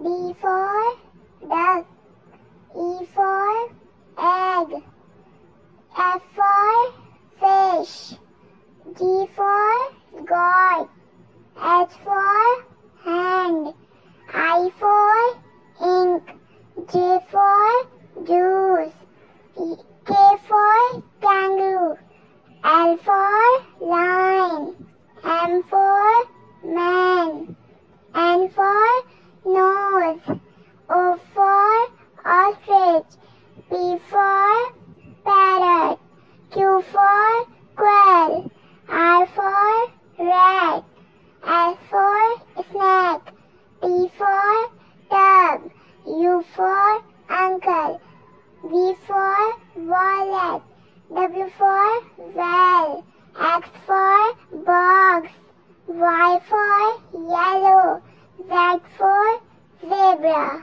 B for duck. E for egg. F for fish. G for God. H for hand. I for ink. J for juice. K for kangaroo. L for lion. M for man. N for nose. O for ostrich. P for parrot. Q for quail. R for rat. S for snake. T for tub. U for uncle. V for wallet. W for well. X for box. Y for yellow. Z for yeah.